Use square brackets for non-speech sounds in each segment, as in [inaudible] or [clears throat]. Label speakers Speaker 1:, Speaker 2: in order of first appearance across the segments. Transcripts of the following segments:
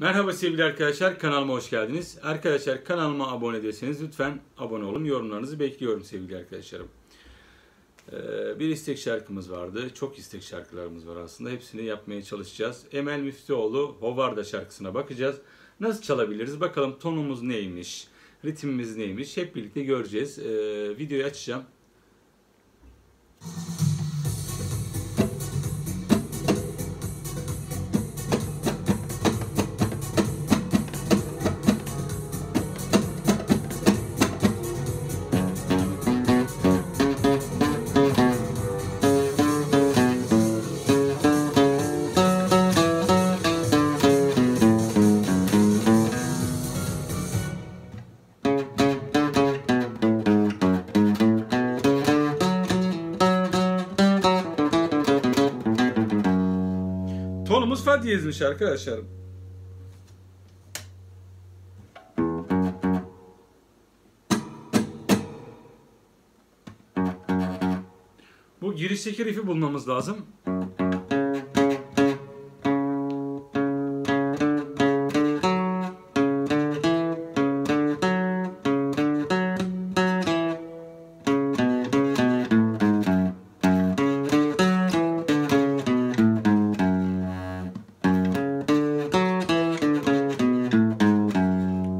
Speaker 1: Merhaba sevgili arkadaşlar kanalıma hoş geldiniz. Arkadaşlar kanalıma abone değilseniz lütfen abone olun. Yorumlarınızı bekliyorum sevgili arkadaşlarım. Ee, bir istek şarkımız vardı. Çok istek şarkılarımız var aslında. Hepsini yapmaya çalışacağız. Emel Müftüoğlu Hovarda şarkısına bakacağız. Nasıl çalabiliriz? Bakalım tonumuz neymiş? Ritmimiz neymiş? Hep birlikte göreceğiz. Ee, videoyu açacağım. Diyezmiş arkadaşlar. Bu girişteki riff'i bulmamız lazım.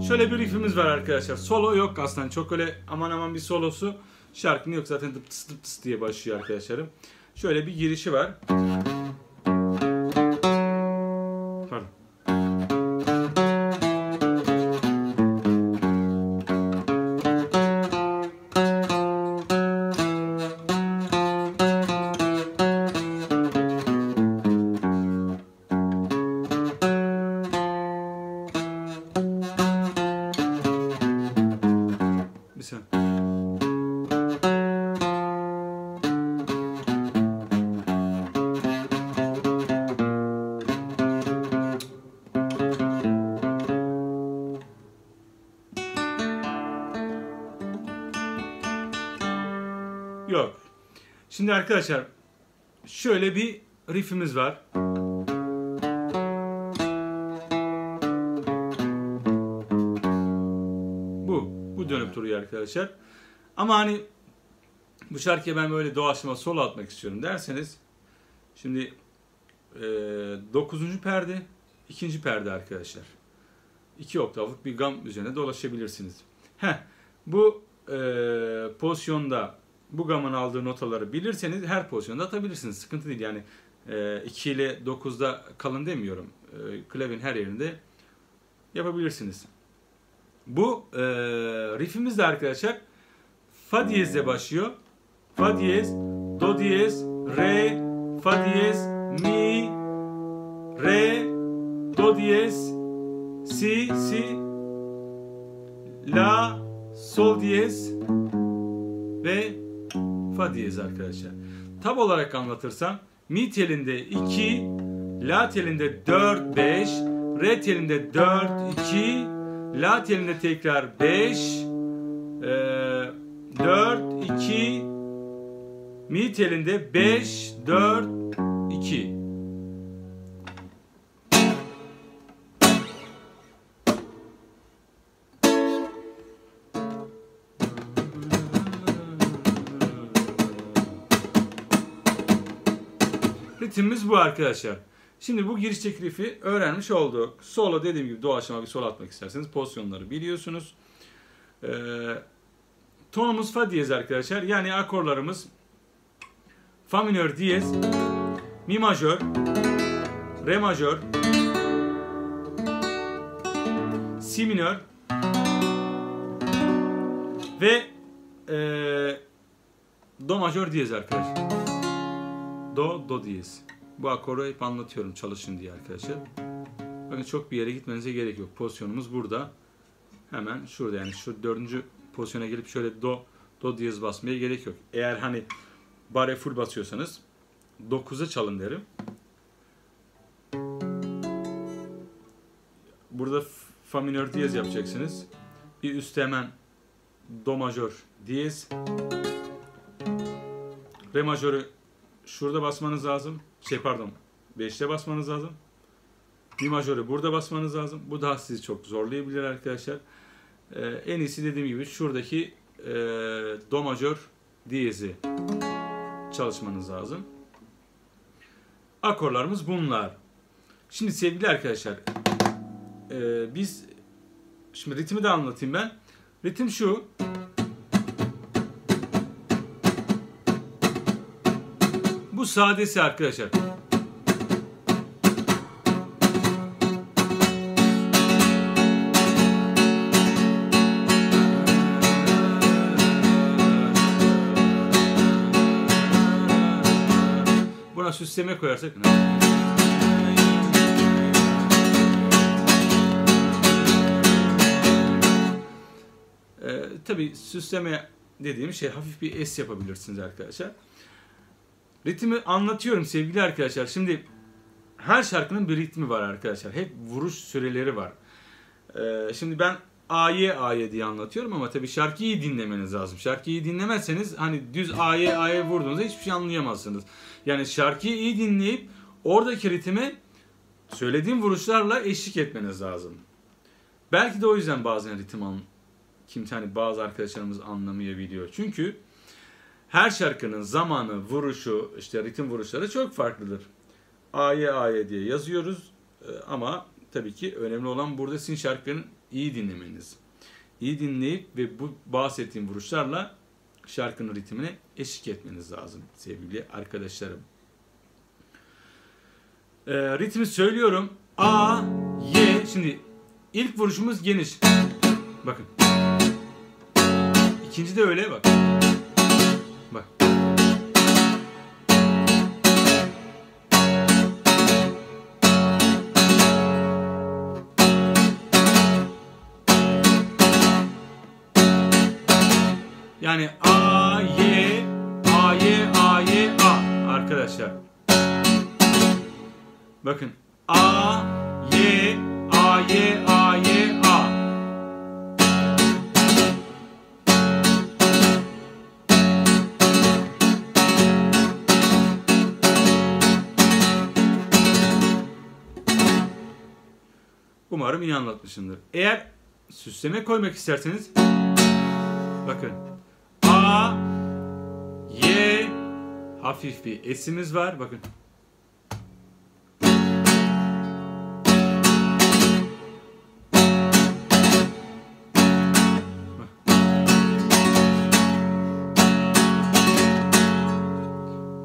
Speaker 1: Şöyle bir riffimiz var arkadaşlar. Solo yok aslında. Çok öyle aman aman bir solosu şarkının yok. Zaten dıp tıs dıp tıs diye başlıyor arkadaşlarım. Şöyle bir girişi var. Yok. Şimdi arkadaşlar şöyle bir riffimiz var. Bu. Bu dönüp duruyor arkadaşlar. Ama hani bu şarkıya ben böyle doğaçlama solo atmak istiyorum derseniz şimdi e, 9. perde, ikinci perde arkadaşlar. 2 oktavlık bir gam üzerine dolaşabilirsiniz. Heh, bu e, pozisyonda bu gamın aldığı notaları bilirseniz her pozisyonda atabilirsiniz. Sıkıntı değil yani e, 2 ile 9'da kalın demiyorum. E, klavyenin her yerinde yapabilirsiniz. Bu e, riffimiz de arkadaşlar Fa diyezle başlıyor. Fa diyez, do diyez, re, fa diyez, mi, re, do diyez, si, si, la, sol diyez ve fa diyez arkadaşlar. Tab olarak anlatırsam mi telinde 2, la telinde 4, 5, re telinde 4, 2, la telinde tekrar 5, eee 4, 2, mi telinde 5, 4, 2. Ritimimiz bu arkadaşlar. Şimdi bu girişteki riff'i öğrenmiş olduk. Solo dediğim gibi doğaçlama bir solo atmak isterseniz pozisyonları biliyorsunuz. Ee, Tonumuz fa diyez arkadaşlar. Yani akorlarımız fa minör diyez, mi majör, re majör, si minör ve e, do majör diyez arkadaşlar. Do, do diyez. Bu akoru hep anlatıyorum çalışın diye arkadaşlar. Bakın çok bir yere gitmenize gerek yok. Pozisyonumuz burada. Hemen şurada yani şu dördüncü pozisyona gelip şöyle do do diyez basmaya gerek yok. Eğer hani bare full basıyorsanız 9'a çalın derim. Burada fa minör diyez yapacaksınız. Bir üstte hemen do majör diyez. Re majörü şurada basmanız lazım. Şey pardon. 5'te basmanız lazım. Mi majörü burada basmanız lazım. Bu daha sizi çok zorlayabilir arkadaşlar. Ee, en iyisi dediğim gibi şuradaki e, do majör diyezi çalışmanız lazım. Akorlarımız bunlar. Şimdi sevgili arkadaşlar e, biz şimdi ritmi de anlatayım ben. Ritim şu. Bu sadesi arkadaşlar. Buna süsleme koyarsak Ee, tabii süsleme dediğim şey hafif bir es yapabilirsiniz arkadaşlar. Ritmi anlatıyorum sevgili arkadaşlar. Şimdi her şarkının bir ritmi var arkadaşlar. Hep vuruş süreleri var. Ee, şimdi ben A'ye A'ye diye anlatıyorum ama tabii şarkıyı dinlemeniz lazım. Şarkıyı dinlemezseniz hani düz A'ye A'ye vurduğunuzda hiçbir şey anlayamazsınız. Yani şarkıyı iyi dinleyip oradaki ritmi söylediğim vuruşlarla eşlik etmeniz lazım. Belki de o yüzden bazen ritim an kimse hani bazı arkadaşlarımız anlamayabiliyor. Çünkü her şarkının zamanı, vuruşu, işte ritim vuruşları çok farklıdır. A'ye A'ye diye yazıyoruz Ee, ama tabii ki önemli olan burada sizin şarkının iyi dinlemeniz. İyi dinleyip ve bu bahsettiğim vuruşlarla şarkının ritmine eşlik etmeniz lazım sevgili arkadaşlarım. Ee, ritmi söylüyorum. A, Y. Şimdi ilk vuruşumuz geniş. Bakın. İkinci de öyle. Bak. Yani A, Y, A, Y, A, Y, A arkadaşlar. Bakın A, Y, A, Y, A, Y, A. Umarım iyi anlatmışımdır. Eğer süsleme koymak isterseniz bakın A Y hafif bir esimiz var. Bakın.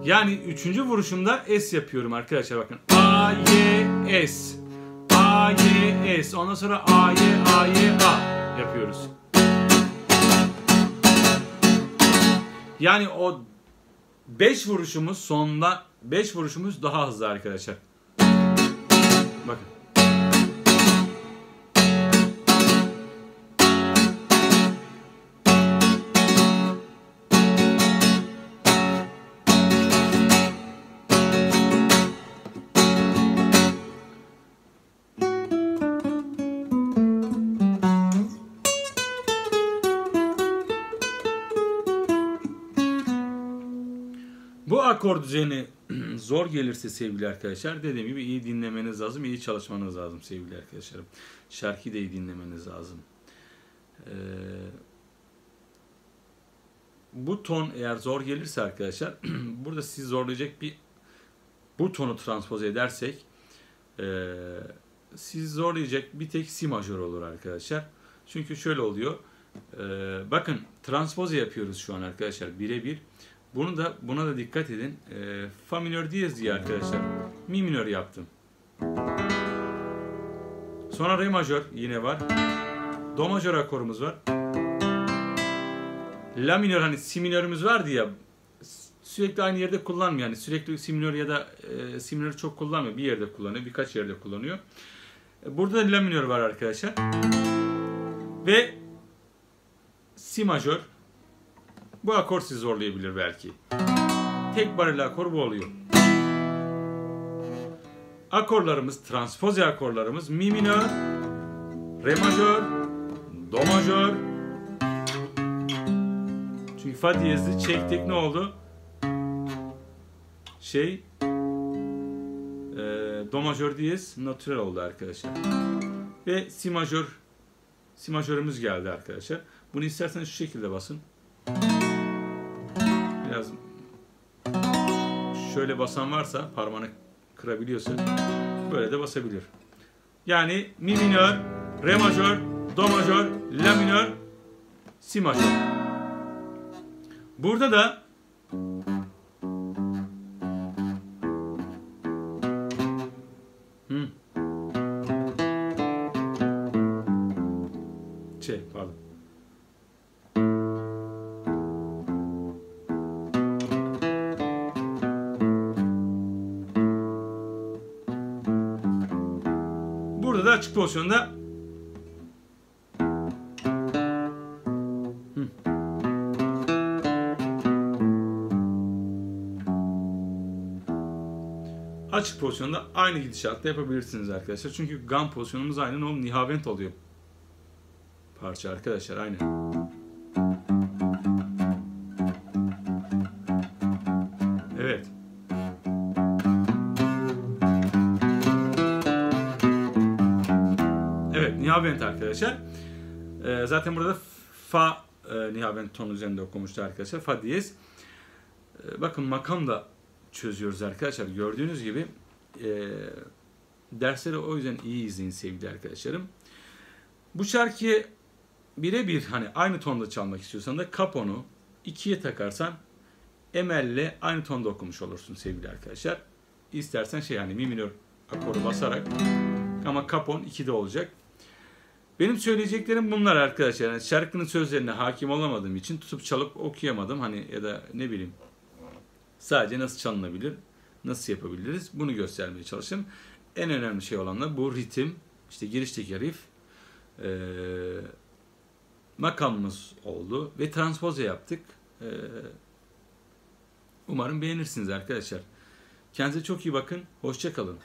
Speaker 1: Yani üçüncü vuruşumda S yapıyorum arkadaşlar bakın. A, Y, S. A, Y, S. Ondan sonra A, Y, A, Y, A yapıyoruz. Yani o 5 vuruşumuz sonunda 5 vuruşumuz daha hızlı arkadaşlar. Akor düzeni [clears throat] zor gelirse sevgili arkadaşlar dediğim gibi iyi dinlemeniz lazım, iyi çalışmanız lazım sevgili arkadaşlarım. Şarkıyı da iyi dinlemeniz lazım. Ee, bu ton eğer zor gelirse arkadaşlar [clears throat] burada sizi zorlayacak bir bu tonu transpoze edersek e, sizi zorlayacak bir tek si majör olur arkadaşlar. Çünkü şöyle oluyor. E, bakın transpoze yapıyoruz şu an arkadaşlar birebir. Bunu da buna da dikkat edin. E, fa minör diyez diye arkadaşlar. Mi minör yaptım. Sonra re majör yine var. Do majör akorumuz var. La minör hani si minörümüz vardı ya sürekli aynı yerde kullanmıyor. Yani sürekli si minör ya da e, si minörü çok kullanmıyor. Bir yerde kullanıyor, birkaç yerde kullanıyor. Burada da la minör var arkadaşlar. Ve si majör. Bu akor sizi zorlayabilir belki. Tek bareli akor bu oluyor. Akorlarımız, transpoze akorlarımız mi minör, re majör, do majör. Çünkü fa diyezli çektik ne oldu? Şey e, do majör diyez natürel oldu arkadaşlar. Ve si majör si majörümüz geldi arkadaşlar. Bunu isterseniz şu şekilde basın. Şöyle basan varsa parmağını kırabiliyorsa böyle de basabilir. Yani mi minör, re majör, do majör, la minör, si majör. Burada da Da açık pozisyonda açık pozisyonda aynı gidişatta yapabilirsiniz arkadaşlar. Çünkü gam pozisyonumuz aynı. O nihavent oluyor. Parça arkadaşlar aynı. Nihavent arkadaşlar. Ee, zaten burada fa e, nihavent tonu üzerinde okumuştu arkadaşlar. Fa diyez. Ee, bakın makam da çözüyoruz arkadaşlar. Gördüğünüz gibi e, dersleri o yüzden iyi izleyin sevgili arkadaşlarım. Bu şarkıyı birebir hani aynı tonda çalmak istiyorsan da kaponu ikiye takarsan emelle aynı tonda okumuş olursun sevgili arkadaşlar. İstersen şey yani mi minör akoru basarak ama kapon 2'de olacak. Benim söyleyeceklerim bunlar arkadaşlar. Yani şarkının sözlerine hakim olamadığım için tutup çalıp okuyamadım. Hani ya da ne bileyim sadece nasıl çalınabilir, nasıl yapabiliriz bunu göstermeye çalıştım. En önemli şey olan da bu ritim, işte girişteki riff, e, makamımız oldu ve transpoze yaptık. E, umarım beğenirsiniz arkadaşlar. Kendinize çok iyi bakın, hoşça kalın.